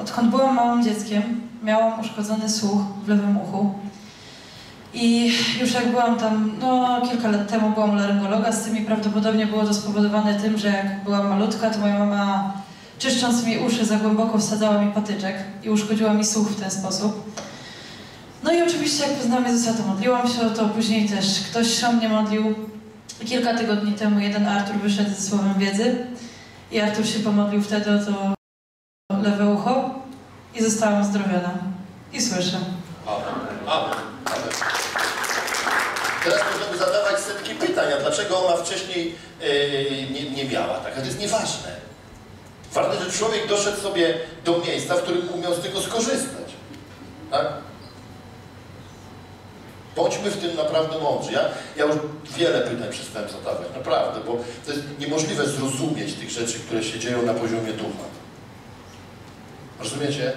odkąd byłam małym dzieckiem, miałam uszkodzony słuch w lewym uchu. I już jak byłam tam, no kilka lat temu byłam u laryngologa z tym i prawdopodobnie było to spowodowane tym, że jak byłam malutka, to moja mama czyszcząc mi uszy za głęboko wsadzała mi patyczek i uszkodziła mi słuch w ten sposób. No i oczywiście jak poznałam Jezusa, to modliłam się o to, później też ktoś się o mnie modlił. Kilka tygodni temu jeden Artur wyszedł ze słowem wiedzy i Artur się pomodlił wtedy o to lewe ucho zostałam uzdrowiona. I słyszę. Teraz można by zadawać setki pytań, a dlaczego ona wcześniej yy, nie, nie miała tak? Ale to jest nieważne. Ważne, że człowiek doszedł sobie do miejsca, w którym umiał z tego skorzystać. Tak? Bądźmy w tym naprawdę mądrzy. Ja, ja już wiele pytań przestałem zadawać, naprawdę, bo to jest niemożliwe zrozumieć tych rzeczy, które się dzieją na poziomie ducha. Rozumiecie?